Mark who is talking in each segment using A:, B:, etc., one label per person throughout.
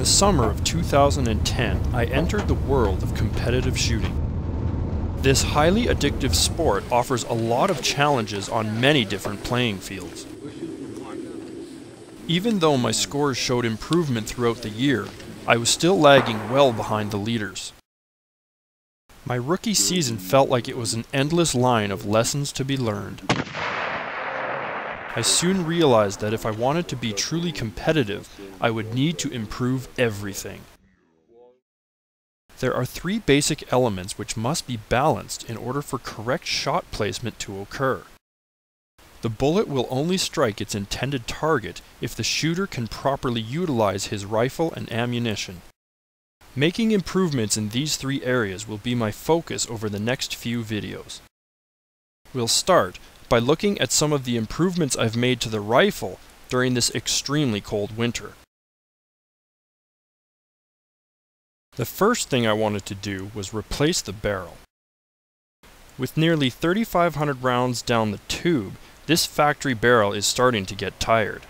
A: the summer of 2010, I entered the world of competitive shooting. This highly addictive sport offers a lot of challenges on many different playing fields. Even though my scores showed improvement throughout the year, I was still lagging well behind the leaders. My rookie season felt like it was an endless line of lessons to be learned. I soon realized that if I wanted to be truly competitive, I would need to improve everything. There are three basic elements which must be balanced in order for correct shot placement to occur. The bullet will only strike its intended target if the shooter can properly utilize his rifle and ammunition. Making improvements in these three areas will be my focus over the next few videos. We'll start by looking at some of the improvements I've made to the rifle during this extremely cold winter. The first thing I wanted to do was replace the barrel. With nearly 3,500 rounds down the tube, this factory barrel is starting to get tired.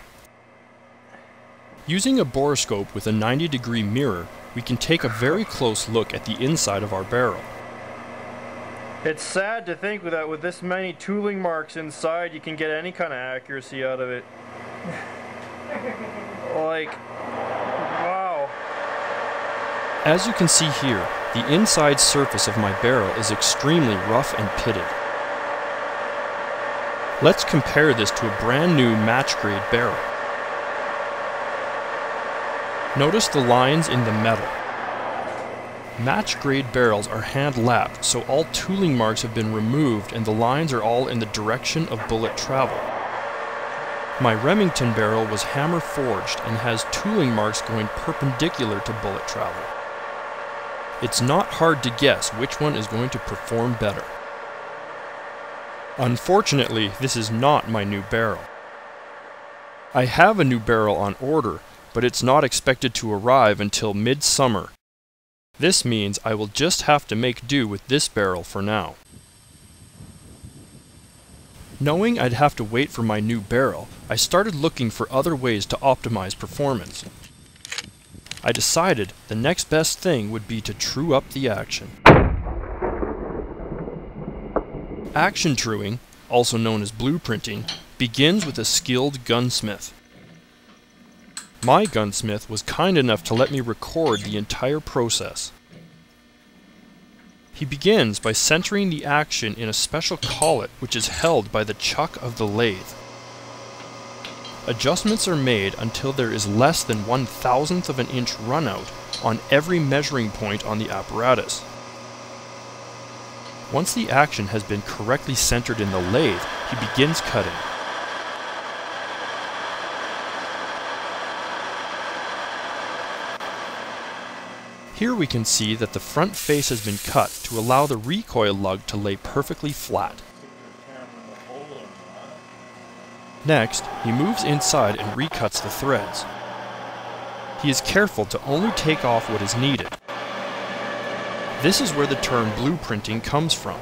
A: Using a borescope with a 90 degree mirror, we can take a very close look at the inside of our barrel.
B: It's sad to think that with this many tooling marks inside, you can get any kind of accuracy out of it. like, wow.
A: As you can see here, the inside surface of my barrel is extremely rough and pitted. Let's compare this to a brand new match grade barrel. Notice the lines in the metal. Match grade barrels are hand lapped, so all tooling marks have been removed and the lines are all in the direction of bullet travel. My Remington barrel was hammer forged and has tooling marks going perpendicular to bullet travel. It's not hard to guess which one is going to perform better. Unfortunately, this is not my new barrel. I have a new barrel on order, but it's not expected to arrive until midsummer. This means I will just have to make do with this barrel for now. Knowing I'd have to wait for my new barrel, I started looking for other ways to optimize performance. I decided the next best thing would be to true up the action. Action truing, also known as blueprinting, begins with a skilled gunsmith. My gunsmith was kind enough to let me record the entire process. He begins by centering the action in a special collet which is held by the chuck of the lathe. Adjustments are made until there is less than one thousandth of an inch runout on every measuring point on the apparatus. Once the action has been correctly centered in the lathe, he begins cutting. Here we can see that the front face has been cut to allow the recoil lug to lay perfectly flat. Next, he moves inside and recuts the threads. He is careful to only take off what is needed. This is where the term blueprinting comes from.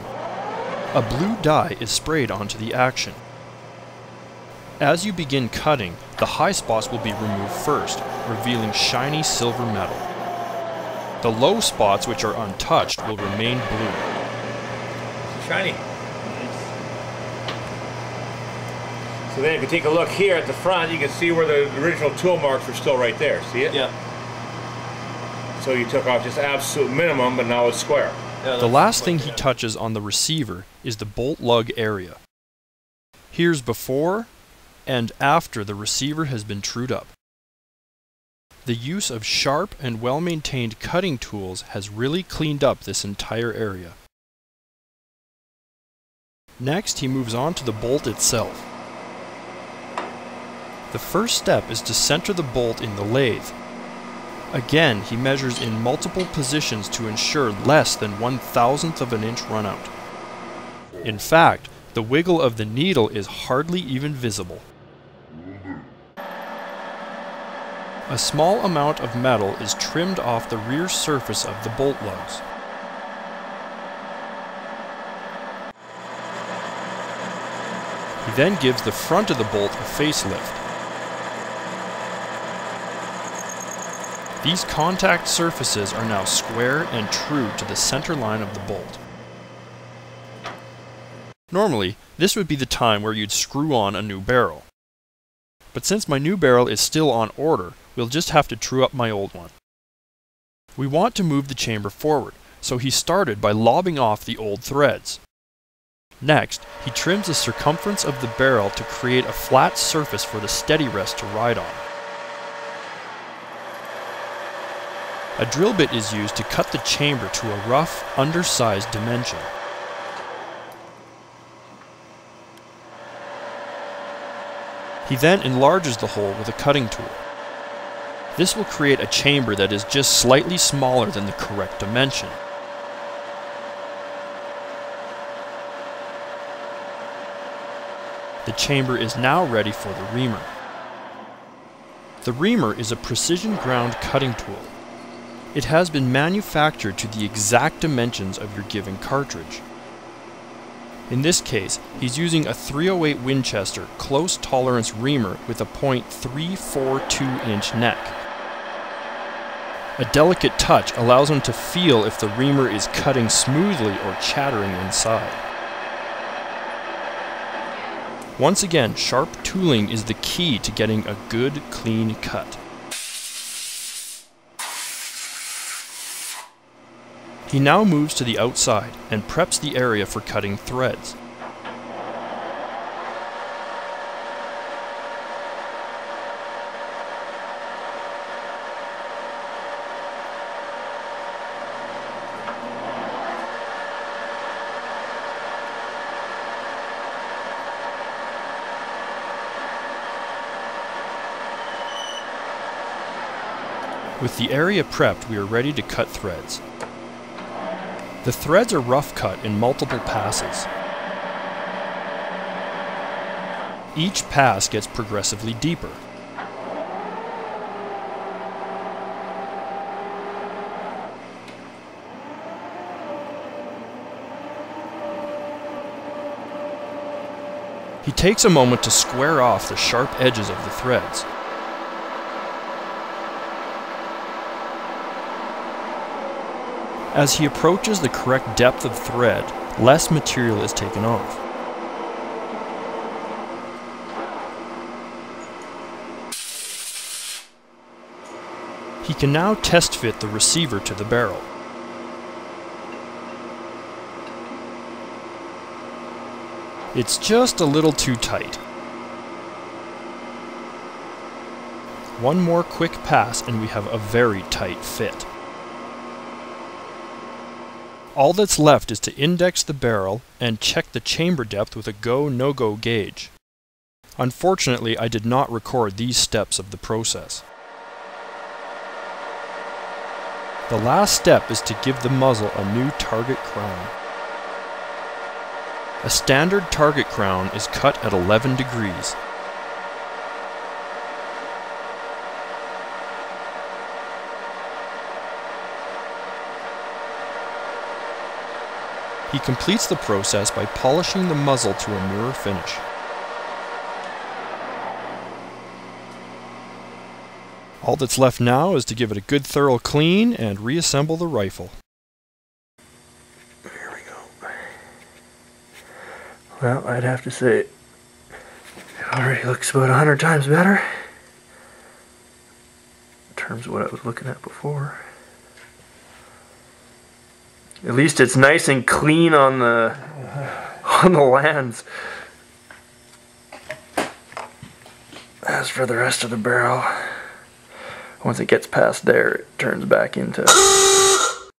A: A blue dye is sprayed onto the action. As you begin cutting, the high spots will be removed first, revealing shiny silver metal. The low spots, which are untouched, will remain blue.
C: Shiny. So then if you take a look here at the front, you can see where the original tool marks are still right there. See it?
B: Yeah.
C: So you took off just absolute minimum, but now it's square.
B: yeah
A: The last thing he touches on the receiver is the bolt lug area. Here's before and after the receiver has been trued up. The use of sharp and well-maintained cutting tools has really cleaned up this entire area. Next, he moves on to the bolt itself. The first step is to center the bolt in the lathe. Again, he measures in multiple positions to ensure less than one thousandth of an inch runout. In fact, the wiggle of the needle is hardly even visible. A small amount of metal is trimmed off the rear surface of the bolt lugs. He then gives the front of the bolt a facelift. These contact surfaces are now square and true to the center line of the bolt. Normally, this would be the time where you'd screw on a new barrel. But since my new barrel is still on order, we'll just have to true up my old one. We want to move the chamber forward, so he started by lobbing off the old threads. Next, he trims the circumference of the barrel to create a flat surface for the steady rest to ride on. A drill bit is used to cut the chamber to a rough, undersized dimension. He then enlarges the hole with a cutting tool. This will create a chamber that is just slightly smaller than the correct dimension. The chamber is now ready for the reamer. The reamer is a precision ground cutting tool. It has been manufactured to the exact dimensions of your given cartridge. In this case, he's using a 308 Winchester close tolerance reamer with a .342 inch neck. A delicate touch allows him to feel if the reamer is cutting smoothly or chattering inside. Once again, sharp tooling is the key to getting a good, clean cut. He now moves to the outside and preps the area for cutting threads. With the area prepped, we are ready to cut threads. The threads are rough cut in multiple passes. Each pass gets progressively deeper. He takes a moment to square off the sharp edges of the threads. As he approaches the correct depth of thread, less material is taken off. He can now test fit the receiver to the barrel. It's just a little too tight. One more quick pass and we have a very tight fit. All that's left is to index the barrel and check the chamber depth with a go no-go gauge. Unfortunately, I did not record these steps of the process. The last step is to give the muzzle a new target crown. A standard target crown is cut at 11 degrees. He completes the process by polishing the muzzle to a mirror finish. All that's left now is to give it a good thorough clean and reassemble the rifle.
B: There we go. Well, I'd have to say it already looks about a hundred times better in terms of what I was looking at before. At least it's nice and clean on the on the lands. As for the rest of the barrel, once it gets past there, it turns back into